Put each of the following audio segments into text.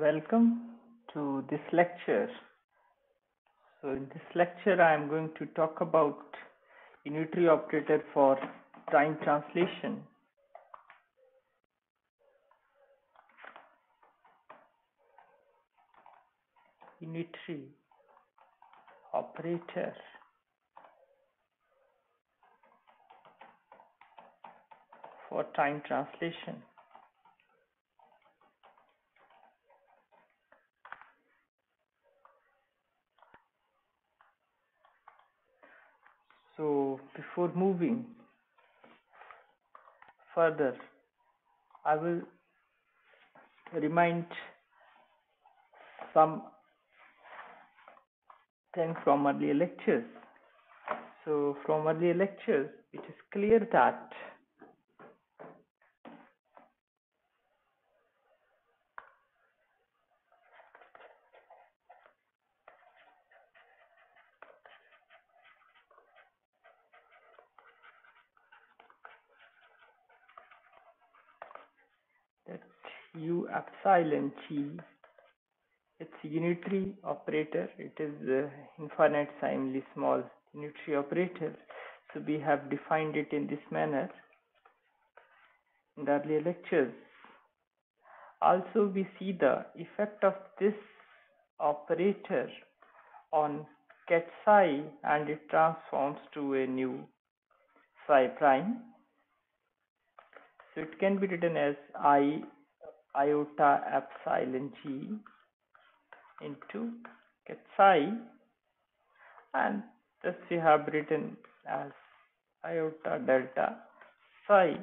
Welcome to this lecture. So in this lecture I am going to talk about unitary operator for time translation. Unitary operator for time translation. So before moving further, I will remind some things from earlier lectures. So from earlier lectures, it is clear that u epsilon t it's a unitary operator. It is uh, infinitesimally small unitary operator. So we have defined it in this manner in the earlier lectures. Also we see the effect of this operator on ket psi and it transforms to a new psi prime. So it can be written as i iota epsilon g into ket psi and this we have written as iota delta psi.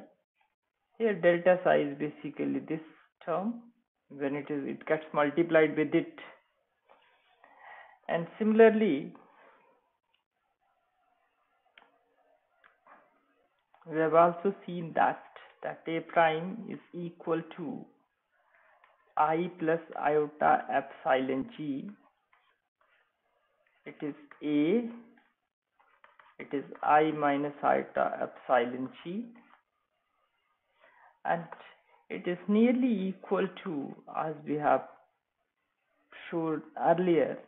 Here delta psi is basically this term when it is it gets multiplied with it. And similarly we have also seen that that a prime is equal to i plus iota epsilon g. It is a. It is i minus iota epsilon g. And it is nearly equal to as we have showed earlier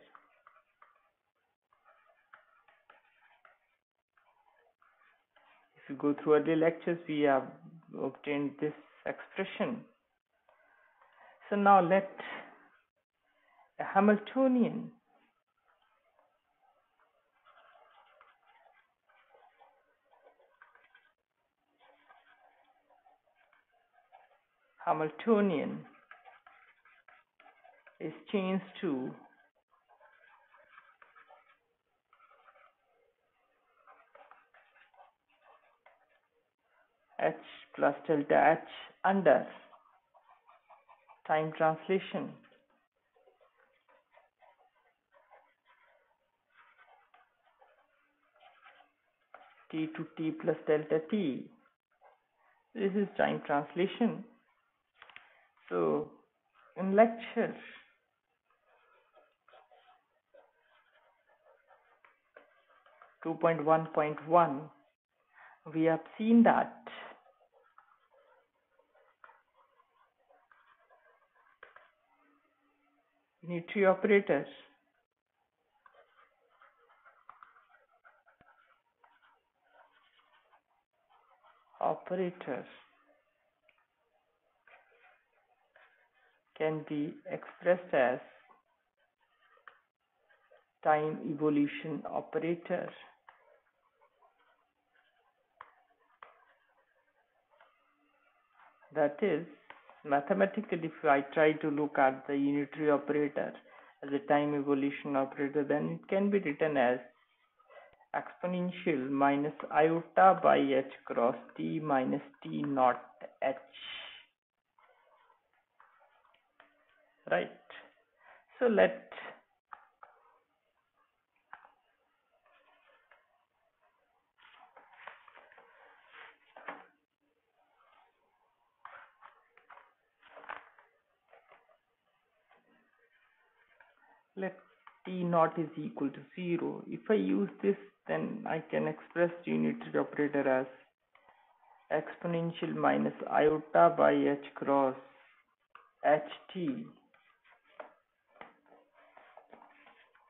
if you go through earlier lectures we have obtained this expression so now let a Hamiltonian Hamiltonian is changed to h plus delta h under time translation. T to t plus delta t. This is time translation. So in lecture Two point one point one, we have seen that unitary operators. Operators can be expressed as time evolution operator. That is mathematically if I try to look at the unitary operator as a time evolution operator then it can be written as exponential minus iota by h cross t minus t naught h. Right? So let let t naught is equal to 0 if I use this then I can express the unitary operator as exponential minus iota by h cross ht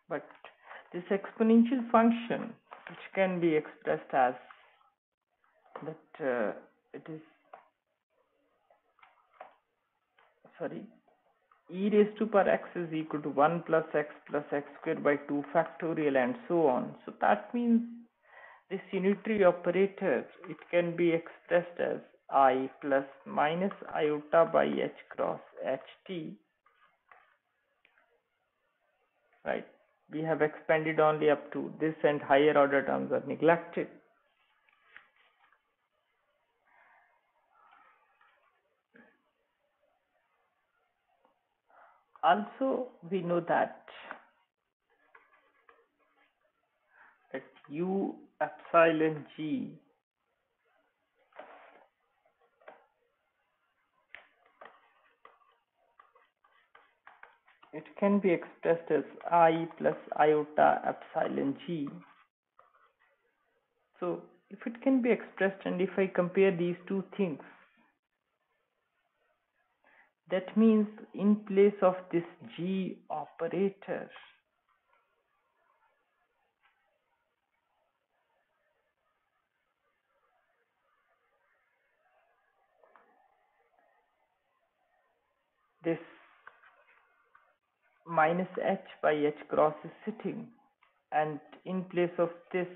but this exponential function which can be expressed as that uh, it is sorry e raised to power x is equal to 1 plus x plus x squared by 2 factorial and so on. So that means this unitary operator it can be expressed as i plus minus iota by h cross ht. Right? We have expanded only up to this and higher order terms are neglected also we know that that u epsilon g it can be expressed as i plus iota epsilon g. So if it can be expressed and if I compare these two things that means in place of this G operator, this minus h by h cross is sitting. And in place of this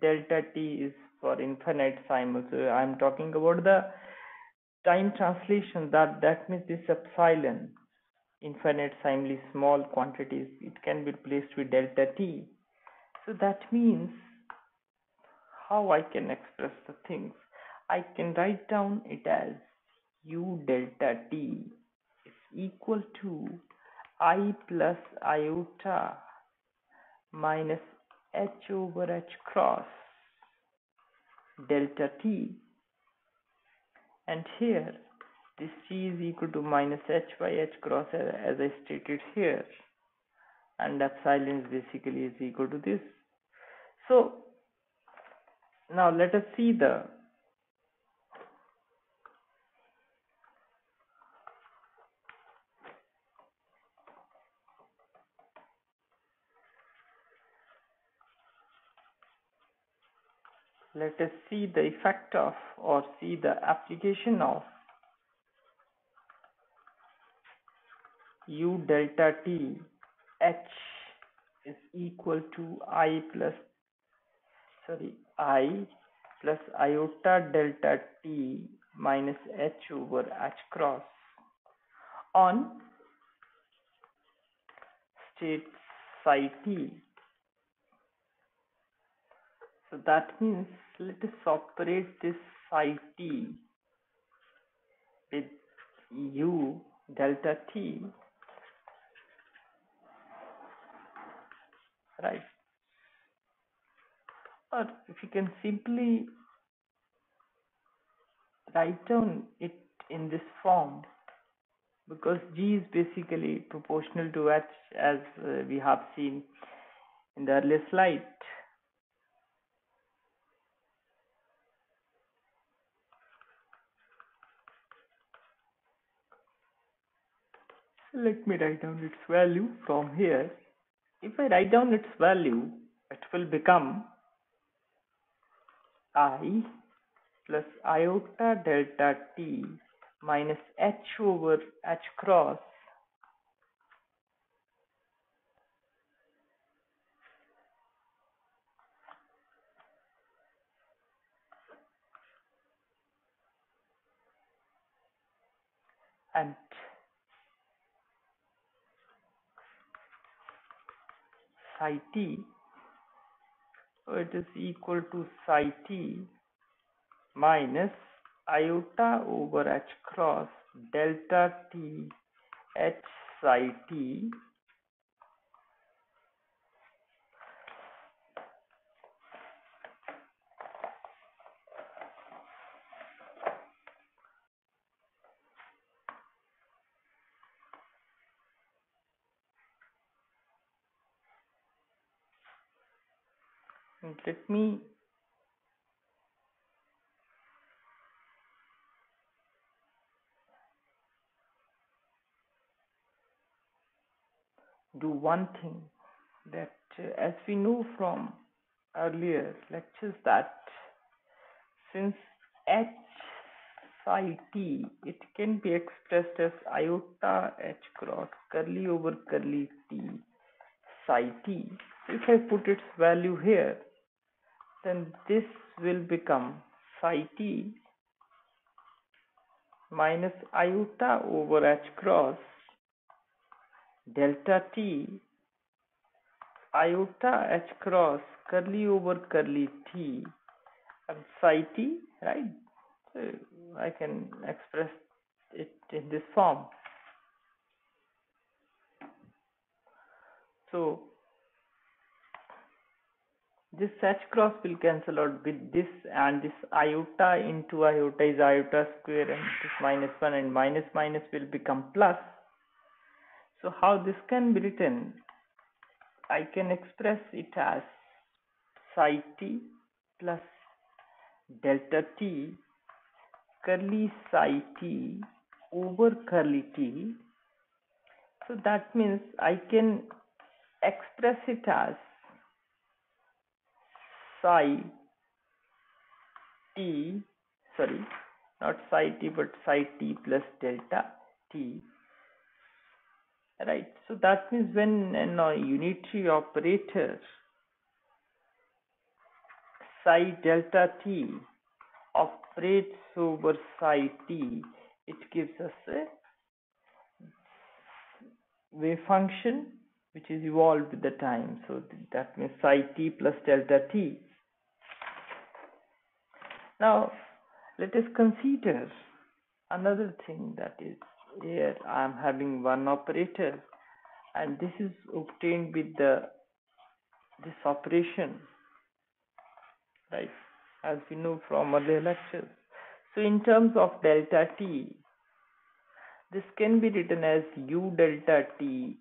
delta t is for infinite time so i'm talking about the time translation that that means this epsilon infinitesimally small quantities it can be replaced with delta t. So that means how i can express the things? I can write down it as u delta t is equal to i plus iota minus h over h cross delta t and here this c is equal to minus h by h cross as I stated here. And epsilon is basically is equal to this. So now let us see the let us see the effect of or see the application of u delta t h is equal to i plus sorry i plus iota delta t minus h over h cross on state psi t. So that means let us operate this psi t with u delta t. Right. Or if you can simply write down it in this form because g is basically proportional to h as uh, we have seen in the earlier slide let me write down its value from here. If I write down its value it will become i plus iota delta t minus h over h cross and psi t it is equal to psi t minus iota over h cross delta t h psi t let me do one thing that uh, as we know from earlier lectures that since h psi t it can be expressed as iota h cross curly over curly t psi t. If I put its value here then this will become psi t minus iota over h cross delta t. Iota h cross curly over curly t and psi t right? So I can express it in this form. So this h cross will cancel out with this and this iota into iota is iota square and this minus 1 and minus minus will become plus so how this can be written I can express it as psi t plus delta t curly psi t over curly t. So that means I can express it as psi t, sorry, not psi t but psi t plus delta t right? So that means when a unitary operator psi delta t operates over psi t it gives us a wave function which is evolved with the time. So that means psi t plus delta t now let us consider another thing that is here I am having one operator and this is obtained with the this operation right? As we know from earlier lectures. So in terms of delta t this can be written as u delta t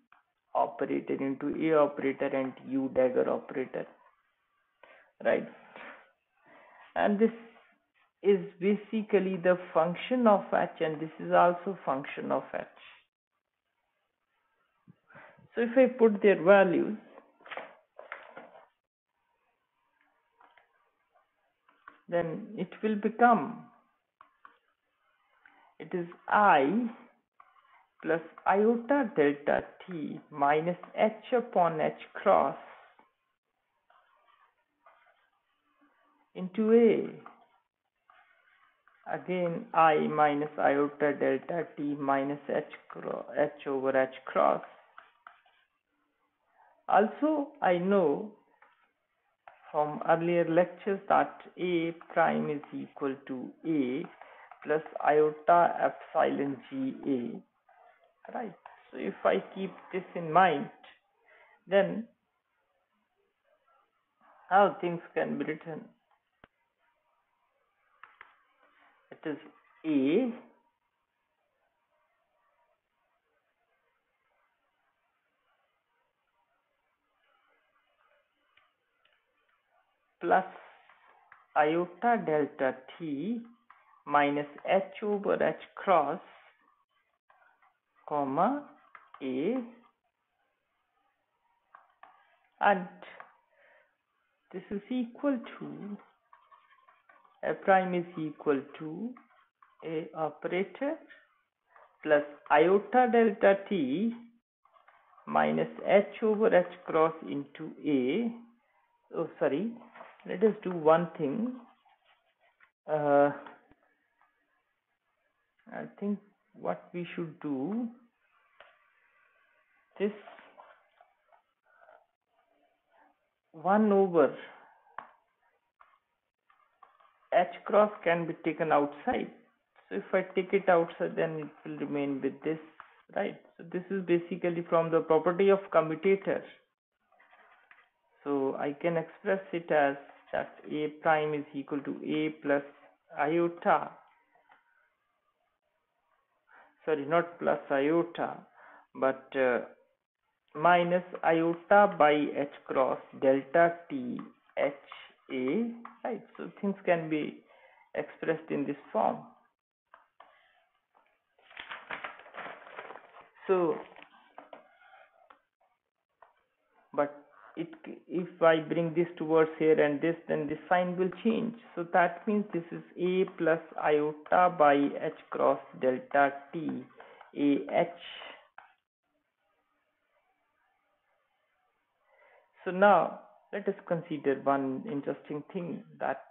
operator into a operator and u dagger operator right? And this is basically the function of h and this is also function of h. So if I put their values, then it will become, it is i plus iota delta t minus h upon h cross into a again i minus iota delta t minus h, h over h cross. Also, I know from earlier lectures that a prime is equal to a plus iota epsilon g a right so if i keep this in mind then how things can be written it is A plus iota delta t minus h over h cross comma a. And this is equal to a prime is equal to a operator plus iota delta t minus h over h cross into a. Oh sorry. Let us do one thing. Uh, I think what we should do this 1 over h cross can be taken outside. So if I take it outside then it will remain with this right? So this is basically from the property of commutator. So I can express it as that a prime is equal to a plus iota. Sorry not plus iota but uh, minus iota by h cross delta t h a right? So things can be expressed in this form. So but it if I bring this towards here and this then the sign will change. So that means this is a plus iota by h cross delta t a h. So now let us consider one interesting thing that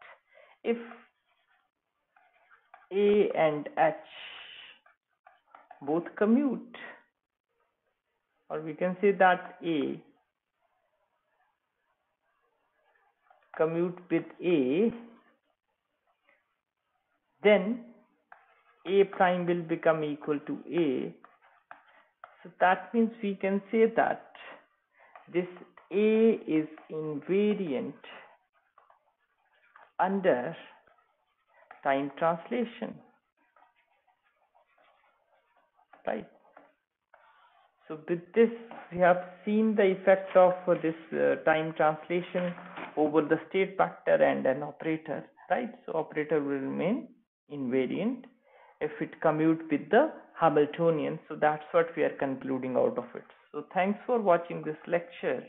if a and h both commute. Or we can say that a. Commute with A, then A prime will become equal to A. So that means we can say that this A is invariant under time translation. Right. So with this, we have seen the effect of this uh, time translation over the state vector and an operator, right? So operator will remain invariant if it commute with the Hamiltonian. So that's what we are concluding out of it. So thanks for watching this lecture.